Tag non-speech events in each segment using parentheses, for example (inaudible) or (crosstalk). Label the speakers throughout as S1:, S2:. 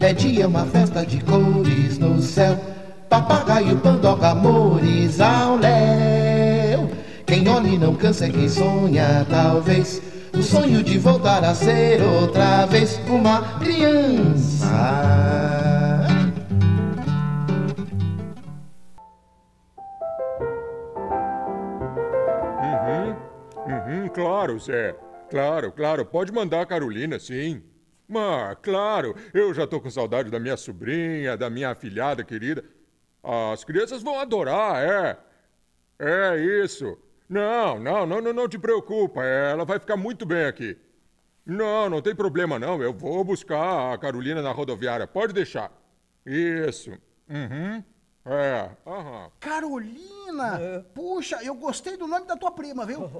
S1: É dia uma festa de cores no céu. Papagaio, pandoca, amores ao léu. Quem olha e não cansa é quem sonha, talvez. O sonho de voltar a ser outra vez uma criança.
S2: Uhum, uhum, claro, Zé. Claro, claro, pode mandar a Carolina, sim. Mas, claro, eu já tô com saudade da minha sobrinha, da minha afilhada querida. As crianças vão adorar, é. É isso. Não, não, não, não, te preocupa. Ela vai ficar muito bem aqui. Não, não tem problema não. Eu vou buscar a Carolina na rodoviária. Pode deixar. Isso. Uhum. É, aham.
S3: Carolina! Puxa, eu gostei do nome da tua prima, viu?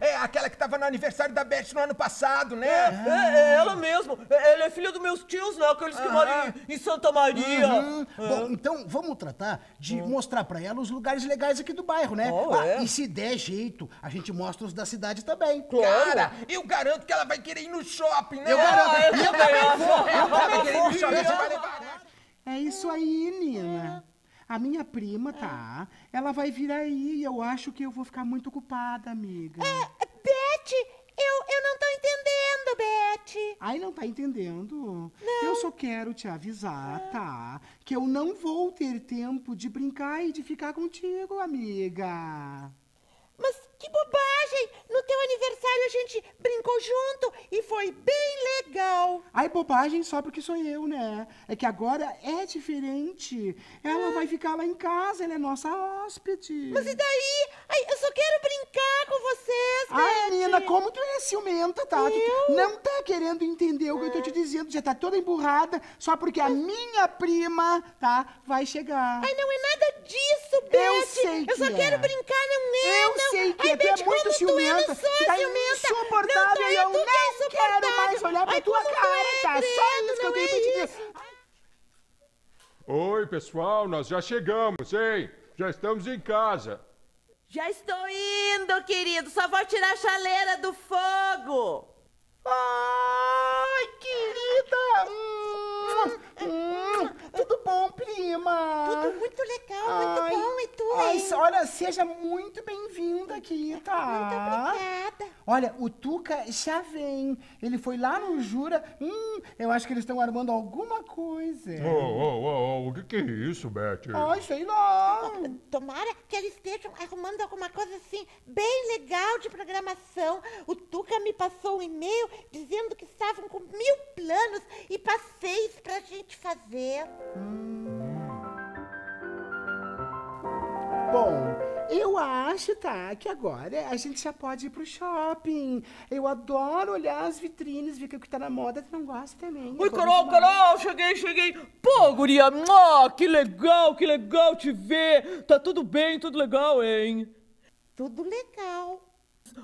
S4: É, é aquela que tava no aniversário da Beth no ano passado, né?
S5: É, é ela mesmo. Ela é filha dos meus tios, né? Aqueles que moram em, em Santa Maria.
S3: Uhum. Bom, então vamos tratar de mostrar pra ela os lugares legais aqui do bairro, né?
S5: Oh,
S3: Ah,
S5: é?
S3: E se der jeito, a gente mostra os da cidade também.
S4: Cara, eu garanto que ela vai querer ir no shopping, né?
S3: Eu garanto.
S5: Ah, eu
S3: eu
S5: também
S3: vou. Eu também
S4: querer ir
S3: vou.
S4: no shopping, você vai levar?
S6: É isso aí, Nina. A minha prima, tá? Ela vai vir aí e eu acho que eu vou ficar muito ocupada, amiga.
S7: Beth, eu, eu não tô entendendo, Beth.
S6: Ai, não tá entendendo? Eu só quero te avisar, tá? Que eu não vou ter tempo de brincar e de ficar contigo, amiga.
S7: Mas que bobagem! No teu aniversário a gente brincou junto e foi bem legal.
S6: Ai, bobagem só porque sou eu, né? É que agora é diferente. Ela vai ficar lá em casa, ela é nossa hóspede.
S7: Mas e daí? Ai, eu só quero brincar vocês,
S6: Ai,
S7: Beth.
S6: Nina, como tu é ciumenta, tá? Tu não tá querendo entender o que eu tô te dizendo. Já tá toda emburrada só porque a minha prima, tá? Vai chegar.
S7: Ai, não é nada disso, Beth.
S6: Eu sei
S7: Eu só
S6: que
S7: quero
S6: é.
S7: brincar, não é?
S6: Eu
S7: não.
S6: sei que
S7: Ai,
S6: é, tu é
S7: Beth,
S6: muito ciumenta.
S7: Tu é, não sou
S6: tu tá insuportável
S7: não
S6: e eu
S7: que é
S6: não quero mais olhar pra
S7: Ai,
S6: tua cara,
S7: é,
S6: tá? Só isso que eu tenho
S7: é
S6: pra te dizer.
S2: Oi, pessoal, nós já chegamos, hein? Já estamos em casa.
S5: Já estou indo, querido. Só vou tirar a chaleira do fogo.
S6: Ai, querida! Hum, hum, tudo bom, prima?
S7: Tudo muito legal, muito
S6: Ai,
S7: bom. E tu,
S6: ai,
S7: hein?
S6: olha, seja muito bem-vinda aqui, tá?
S7: Muito obrigada.
S6: Olha, o Tuca já vem. Ele foi lá no Jura. Hum, eu acho que eles estão armando alguma coisa.
S2: Ô, ô, ô, ô, o que, que é isso, Beth?
S6: Ai, sei lá.
S7: Tomara que eles estejam arrumando alguma coisa assim, bem legal de programação. O Tuca me passou um e-mail dizendo que estavam com mil planos e passeios pra gente fazer.
S6: Eu acho, tá, que agora a gente já pode ir pro shopping. Eu adoro olhar as vitrines, ver o que tá na moda. Tu não gosta também?
S5: Oi,
S6: Eu gosto
S5: Carol,
S6: demais.
S5: Carol, cheguei, cheguei. Pô, guria, ah, que legal, que legal te ver. Tá tudo bem, tudo legal, hein?
S7: Tudo legal.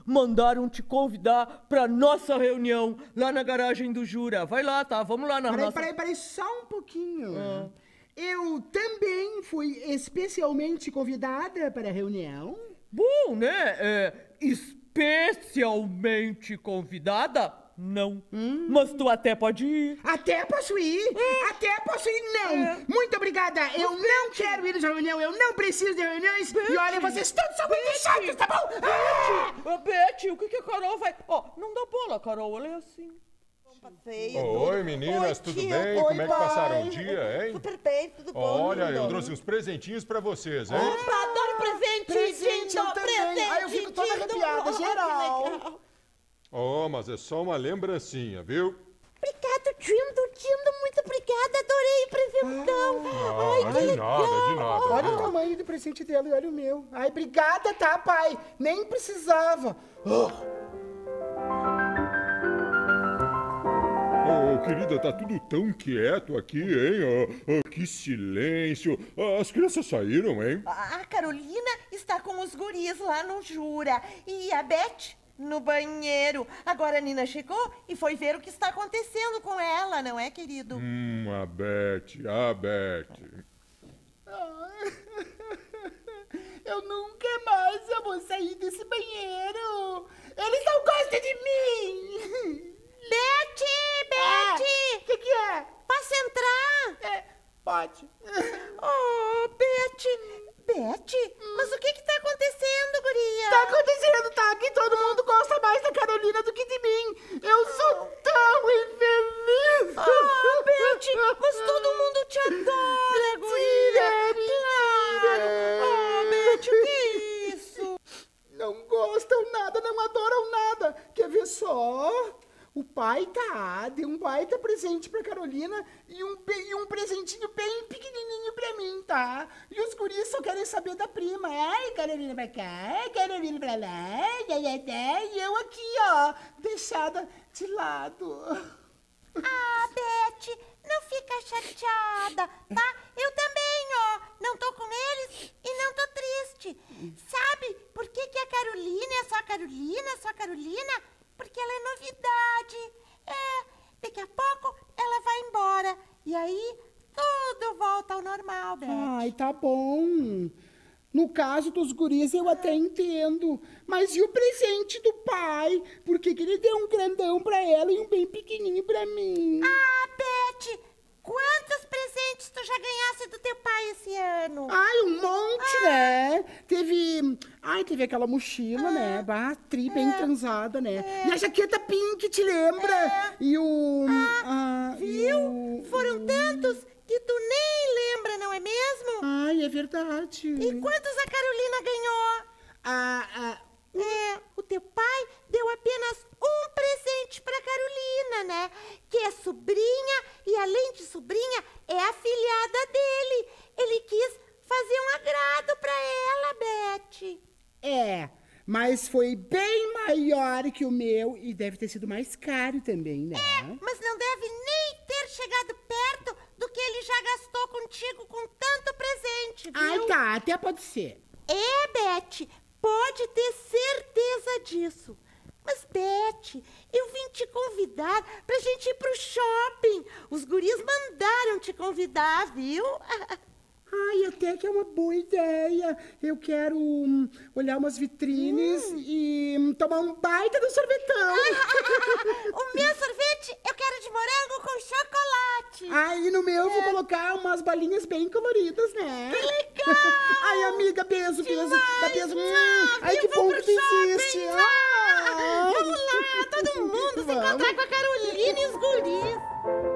S5: Mandaram te convidar pra nossa reunião lá na garagem do Jura. Vai lá, tá? Vamos lá na
S6: Peraí,
S5: nossa...
S6: peraí, peraí, só um pouquinho.
S5: Ah.
S6: Eu também fui especialmente convidada para a reunião.
S5: Bom, né? É, especialmente convidada? Não. Mas tu até pode ir.
S6: Até posso ir, até posso ir, não. Muito obrigada, eu não quero ir na reunião, eu não preciso de reuniões. E olha, vocês todos são muito chatos, tá bom? Ah!
S5: Ô, Beth, o que, que a Carol vai... Ó, não dá bola, Carol, ela é assim.
S7: Passeio.
S2: Oi, meninas,
S7: Oi,
S2: tudo
S7: tio.
S2: bem?
S7: Oi,
S2: Como é que passaram o dia, hein?
S7: Super bem, tudo bom.
S2: Olha, eu
S7: lindo.
S2: trouxe uns presentinhos pra vocês, hein?
S7: Opa, adoro presente,
S6: Presente,
S7: Dindo,
S6: eu também.
S7: presente,
S6: Ai, eu fico toda arrepiada, geral.
S2: Oh, mas é só uma lembrancinha, viu?
S7: Obrigado, Dindo, Dindo, muito obrigada, adorei o presentão. Ai,
S2: Ah,
S7: que
S2: de
S7: legal.
S2: nada, de nada.
S6: Olha o tamanho do presente dela e olha o meu. Ai, obrigada, tá, pai? Nem precisava. Oh,
S2: Querida, tá tudo tão quieto aqui, hein? Ah, ah, que silêncio. Ah, as crianças saíram, hein?
S7: A Carolina está com os guris lá no Jura. E a Beth no banheiro. Agora a Nina chegou e foi ver o que está acontecendo com ela, não é, querido?
S2: Hum, a Beth, a Beth. (laughs)
S6: eu nunca mais eu vou sair desse banheiro. Eles não gostam de mim. (laughs)
S7: Beth! Beth!
S6: O que, pode.
S7: Oh, Beth! Beth, mas o que que tá acontecendo, guria?
S6: Tá acontecendo, tá? Que todo mundo gosta mais da Carolina do que de mim. Eu sou tão infeliz.
S7: Ah, Beth, mas todo mundo te adora, guria.
S6: Mentira,
S7: Claro. Oh, Beth, o que é isso?
S6: Não gostam nada, não adoram nada. Quer ver só? Tá, deu um baita presente pra Carolina e um, e um presentinho bem pequenininho pra mim, tá? E os guris só querem saber da prima. Ai, Carolina pra cá, Carolina pra lá, ai, ai, ai, e eu aqui, ó, deixada de lado. (laughs)
S7: Ah, Beth, não fica chateada, tá? Eu também, ó, não tô com eles e não tô triste. Sabe por que, que a Carolina é só Carolina, só Carolina? Porque ela é novidade. É, daqui a pouco ela vai embora. E aí tudo volta ao normal, Beth.
S6: Ai, tá bom. No caso dos guris eu até entendo. Mas e o presente do pai? Por que, que ele deu um grandão pra ela e um bem pequenininho pra mim?
S7: Ah, Beth, quantos presentes tu já ganhasse do teu pai esse ano?
S6: Ai, um monte, né? Teve. Ai, teve aquela mochila, né? Bah, tri bem transada, né? E a jaqueta pink, te lembra? E o. ah, e
S7: Viu?
S6: o-
S7: Foram tantos que tu nem lembra, não é mesmo?
S6: Ai, é verdade.
S7: E quantos a Carolina ganhou?
S6: Ah, ah,
S7: É, o teu pai deu apenas um presente pra Carolina, né? Que é sobrinha e, além de sobrinha, é a filhada dele. Ele quis fazer um agrado pra ela, Beth.
S6: é. Mas foi bem maior que o meu e deve ter sido mais caro também, né?
S7: Mas não deve nem ter chegado perto do que ele já gastou contigo com tanto presente, viu?
S6: Ai, tá, até pode ser.
S7: É, Beth, pode ter certeza disso. Mas, Beth, eu vim te convidar pra gente ir pro shopping. Os guris mandaram te convidar, viu? (laughs)
S6: Ai, até que é uma boa ideia. Eu quero hum, olhar umas vitrines e hum, tomar um baita do sorvetão. (laughs)
S7: o meu (laughs) sorvete eu quero de morango com chocolate.
S6: Aí no meu eu vou colocar umas balinhas bem coloridas, né? Que legal! Ai, amiga, beijo, beijo. Dá beijo. Hum, Ai, que bom que tu insiste. Ai.
S7: Lá, todo mundo se encontrar com a Carolina e os guris.